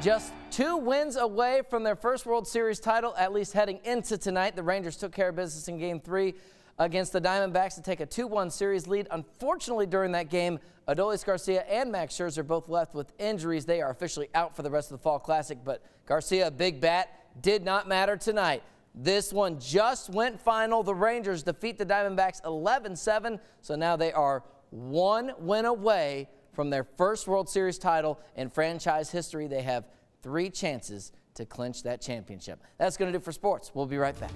Just two wins away from their first World Series title, at least heading into tonight. The Rangers took care of business in game three against the Diamondbacks to take a 2-1 series lead. Unfortunately, during that game, Adolis Garcia and Max Scherzer both left with injuries. They are officially out for the rest of the Fall Classic, but Garcia, big bat, did not matter tonight. This one just went final. The Rangers defeat the Diamondbacks 11-7, so now they are one win away from their first World Series title in franchise history. They have three chances to clinch that championship. That's going to do for sports. We'll be right back.